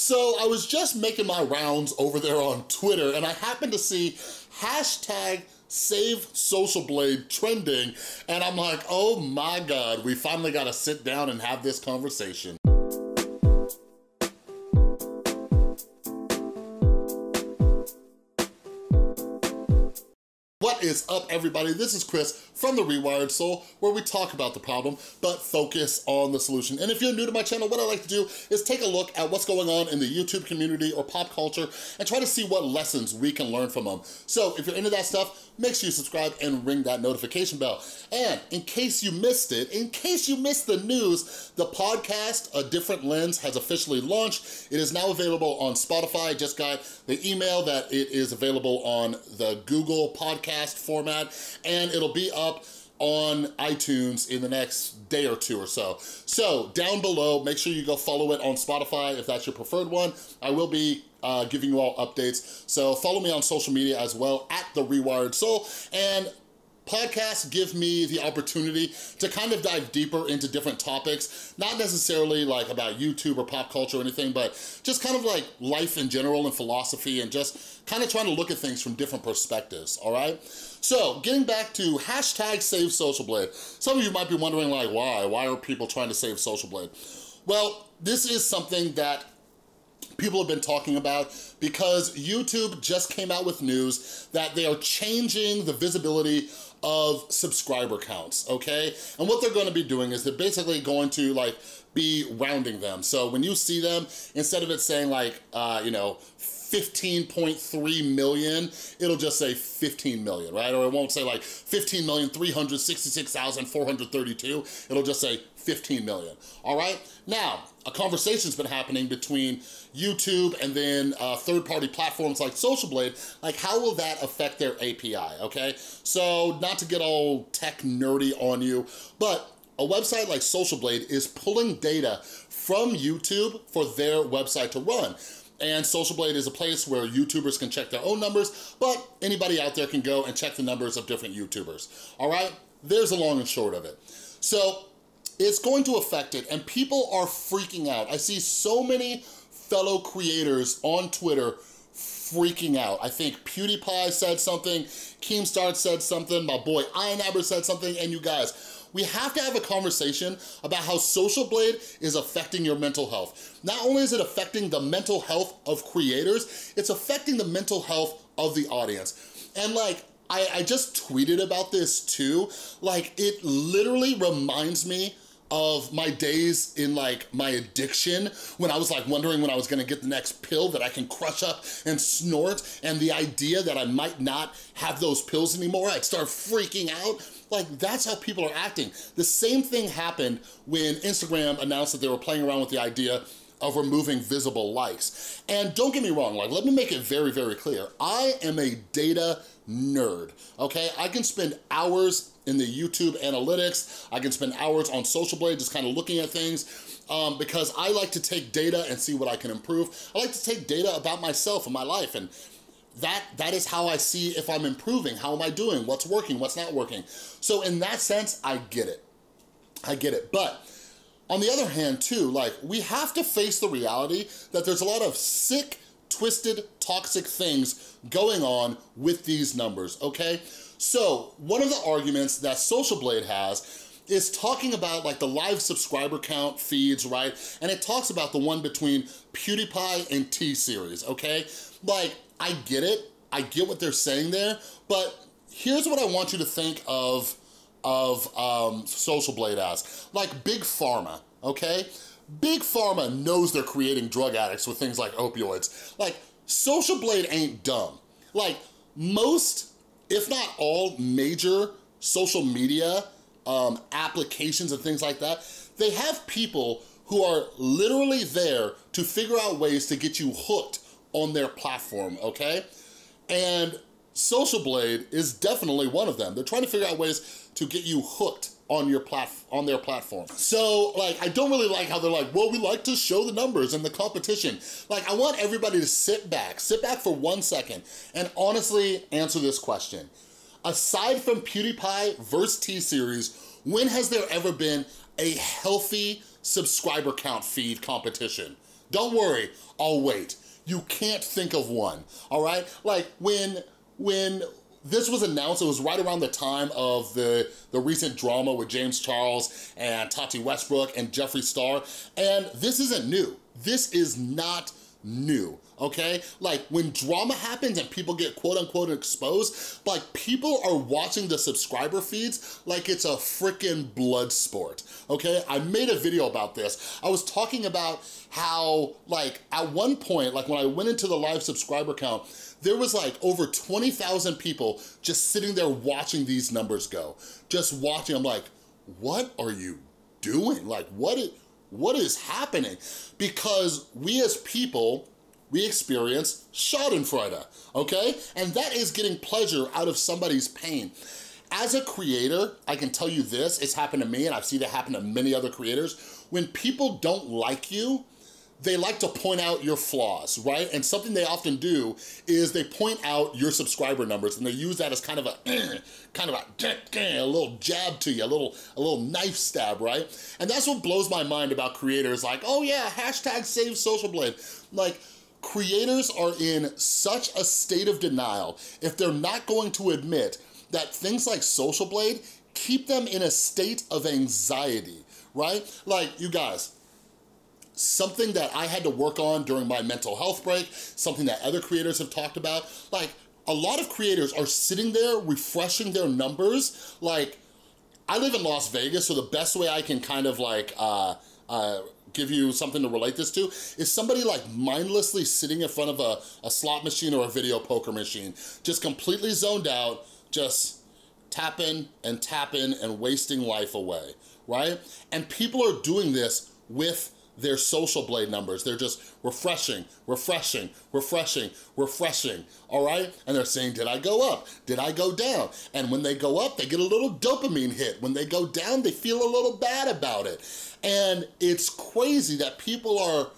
So I was just making my rounds over there on Twitter and I happened to see hashtag save Social Blade trending and I'm like, oh my God, we finally gotta sit down and have this conversation. Is up, everybody? This is Chris from The Rewired Soul, where we talk about the problem, but focus on the solution. And if you're new to my channel, what I like to do is take a look at what's going on in the YouTube community or pop culture and try to see what lessons we can learn from them. So if you're into that stuff, make sure you subscribe and ring that notification bell. And in case you missed it, in case you missed the news, the podcast, A Different Lens, has officially launched. It is now available on Spotify. I just got the email that it is available on the Google podcast format, and it'll be up on iTunes in the next day or two or so. So down below, make sure you go follow it on Spotify if that's your preferred one. I will be uh, giving you all updates. So follow me on social media as well, at The Rewired Soul. And podcasts give me the opportunity to kind of dive deeper into different topics, not necessarily like about YouTube or pop culture or anything, but just kind of like life in general and philosophy and just kind of trying to look at things from different perspectives, all right? So getting back to hashtag save Social Blade. Some of you might be wondering like, why? Why are people trying to save Social Blade? Well, this is something that people have been talking about because YouTube just came out with news that they are changing the visibility of subscriber counts, okay? And what they're gonna be doing is they're basically going to like be rounding them. So when you see them, instead of it saying like, uh, you know, 15.3 million, it'll just say 15 million, right? Or it won't say like 15,366,432. It'll just say 15 million, all right? Now, a conversation's been happening between YouTube and then uh, third-party platforms like Social Blade, like how will that affect their API, okay? So not to get all tech nerdy on you, but a website like Social Blade is pulling data from YouTube for their website to run. And Social Blade is a place where YouTubers can check their own numbers, but anybody out there can go and check the numbers of different YouTubers, all right? There's a long and short of it. So it's going to affect it and people are freaking out. I see so many fellow creators on Twitter freaking out. I think PewDiePie said something, Keemstar said something, my boy Iron said something, and you guys, we have to have a conversation about how Social Blade is affecting your mental health. Not only is it affecting the mental health of creators, it's affecting the mental health of the audience. And like, I, I just tweeted about this too. Like, it literally reminds me of my days in like my addiction when I was like wondering when I was gonna get the next pill that I can crush up and snort and the idea that I might not have those pills anymore, I'd start freaking out. Like that's how people are acting. The same thing happened when Instagram announced that they were playing around with the idea of removing visible likes. And don't get me wrong, like let me make it very, very clear. I am a data nerd, okay? I can spend hours in the YouTube analytics. I can spend hours on Social Blade just kind of looking at things um, because I like to take data and see what I can improve. I like to take data about myself and my life and that, that is how I see if I'm improving. How am I doing? What's working? What's not working? So in that sense, I get it. I get it. But on the other hand too, like we have to face the reality that there's a lot of sick, twisted, toxic things going on with these numbers, okay? So one of the arguments that Social Blade has is talking about like the live subscriber count feeds, right? And it talks about the one between PewDiePie and T-Series, okay? Like, I get it, I get what they're saying there, but here's what I want you to think of of um, Social Blade as. Like Big Pharma, okay? Big Pharma knows they're creating drug addicts with things like opioids. Like, Social Blade ain't dumb. Like, most if not all major social media um, applications and things like that, they have people who are literally there to figure out ways to get you hooked on their platform, okay? And Social Blade is definitely one of them. They're trying to figure out ways to get you hooked on your plat on their platform. So like, I don't really like how they're like, well, we like to show the numbers and the competition. Like, I want everybody to sit back, sit back for one second and honestly answer this question. Aside from PewDiePie versus T-Series, when has there ever been a healthy subscriber count feed competition? Don't worry, I'll wait. You can't think of one, all right? Like when, when this was announced, it was right around the time of the, the recent drama with James Charles and Tati Westbrook and Jeffree Star, and this isn't new. This is not new, okay? Like when drama happens and people get quote unquote exposed, like people are watching the subscriber feeds like it's a freaking blood sport, okay? I made a video about this. I was talking about how like at one point, like when I went into the live subscriber count, there was like over 20,000 people just sitting there watching these numbers go. Just watching, I'm like, what are you doing? Like what is, what is happening? Because we as people, we experience schadenfreude, okay? And that is getting pleasure out of somebody's pain. As a creator, I can tell you this, it's happened to me and I've seen it happen to many other creators. When people don't like you, they like to point out your flaws, right? And something they often do is they point out your subscriber numbers and they use that as kind of a, kind of a, a little jab to you, a little, a little knife stab, right? And that's what blows my mind about creators like, oh yeah, hashtag save Social Blade. Like, creators are in such a state of denial if they're not going to admit that things like Social Blade keep them in a state of anxiety, right? Like, you guys, something that I had to work on during my mental health break, something that other creators have talked about. Like, a lot of creators are sitting there refreshing their numbers. Like, I live in Las Vegas, so the best way I can kind of like, uh, uh, give you something to relate this to is somebody like mindlessly sitting in front of a, a slot machine or a video poker machine, just completely zoned out, just tapping and tapping and wasting life away, right? And people are doing this with their social blade numbers. They're just refreshing, refreshing, refreshing, refreshing, all right? And they're saying, did I go up? Did I go down? And when they go up, they get a little dopamine hit. When they go down, they feel a little bad about it. And it's crazy that people are,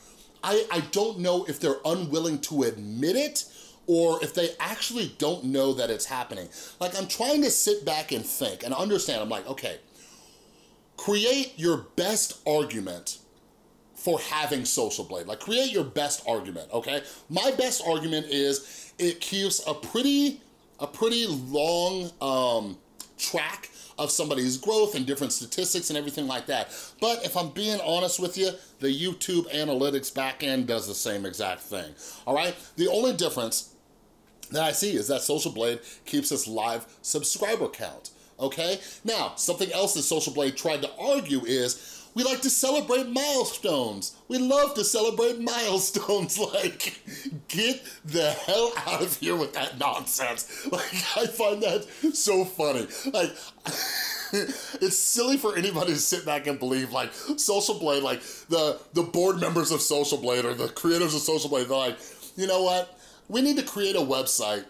I, I don't know if they're unwilling to admit it or if they actually don't know that it's happening. Like I'm trying to sit back and think and understand, I'm like, okay, create your best argument for having Social Blade. Like create your best argument, okay? My best argument is it keeps a pretty, a pretty long um, track of somebody's growth and different statistics and everything like that. But if I'm being honest with you, the YouTube analytics backend does the same exact thing, all right? The only difference that I see is that Social Blade keeps its live subscriber count, okay? Now, something else that Social Blade tried to argue is we like to celebrate milestones. We love to celebrate milestones. Like, get the hell out of here with that nonsense. Like, I find that so funny. Like, it's silly for anybody to sit back and believe like Social Blade, like the, the board members of Social Blade or the creators of Social Blade, they're like, you know what? We need to create a website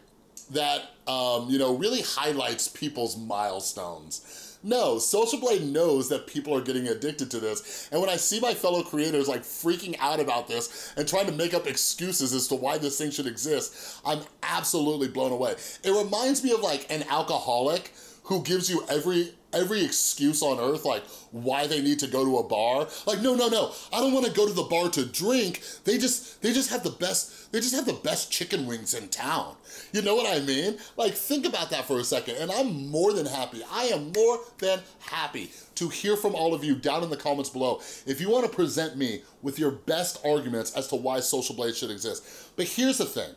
that, um, you know, really highlights people's milestones no, Social Blade knows that people are getting addicted to this. And when I see my fellow creators like freaking out about this and trying to make up excuses as to why this thing should exist, I'm absolutely blown away. It reminds me of like an alcoholic who gives you every every excuse on earth, like why they need to go to a bar. Like, no, no, no, I don't wanna go to the bar to drink. They just, they just have the best, they just have the best chicken wings in town. You know what I mean? Like, think about that for a second. And I'm more than happy. I am more than happy to hear from all of you down in the comments below. If you wanna present me with your best arguments as to why Social Blade should exist. But here's the thing.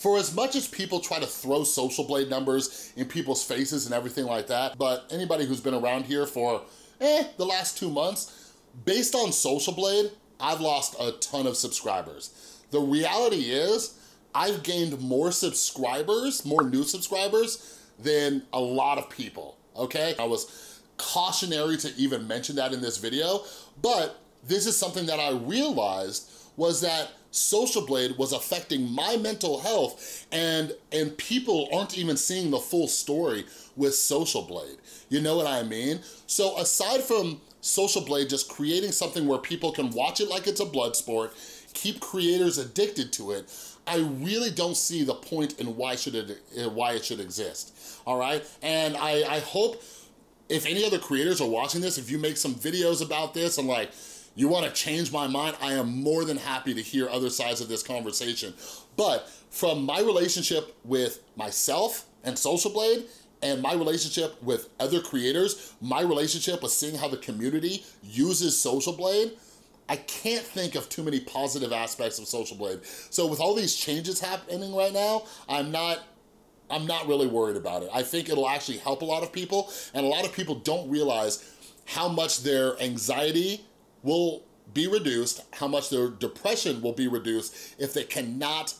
For as much as people try to throw Social Blade numbers in people's faces and everything like that, but anybody who's been around here for, eh, the last two months, based on Social Blade, I've lost a ton of subscribers. The reality is, I've gained more subscribers, more new subscribers, than a lot of people, okay? I was cautionary to even mention that in this video, but this is something that I realized was that Social Blade was affecting my mental health and, and people aren't even seeing the full story with Social Blade. You know what I mean? So aside from Social Blade just creating something where people can watch it like it's a blood sport, keep creators addicted to it, I really don't see the point in why should it why it should exist. All right, and I, I hope if any other creators are watching this, if you make some videos about this and like you wanna change my mind, I am more than happy to hear other sides of this conversation. But from my relationship with myself and Social Blade, and my relationship with other creators, my relationship with seeing how the community uses Social Blade, I can't think of too many positive aspects of Social Blade. So with all these changes happening right now, I'm not I'm not really worried about it. I think it'll actually help a lot of people, and a lot of people don't realize how much their anxiety will be reduced, how much their depression will be reduced if they cannot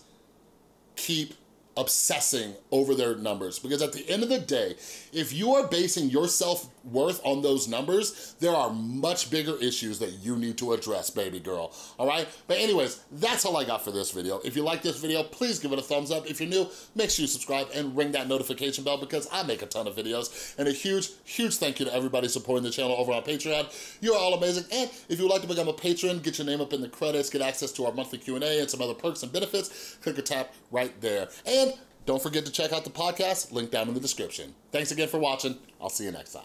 keep obsessing over their numbers. Because at the end of the day, if you are basing your self-worth on those numbers, there are much bigger issues that you need to address, baby girl, all right? But anyways, that's all I got for this video. If you like this video, please give it a thumbs up. If you're new, make sure you subscribe and ring that notification bell because I make a ton of videos. And a huge, huge thank you to everybody supporting the channel over on Patreon. You're all amazing. And if you'd like to become a patron, get your name up in the credits, get access to our monthly Q&A and some other perks and benefits, click or tap right there. And don't forget to check out the podcast, link down in the description. Thanks again for watching. I'll see you next time.